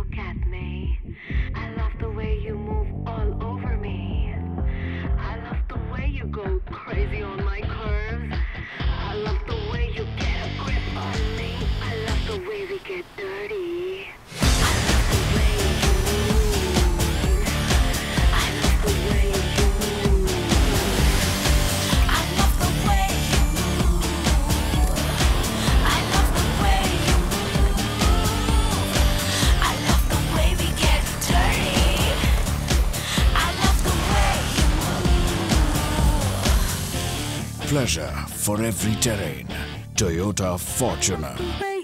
look at me. I love the way you move all over me. I love the way you go crazy on my curves. I love the way you get a grip on me. I love the way we get dirty. Pleasure for every terrain. Toyota Fortuner.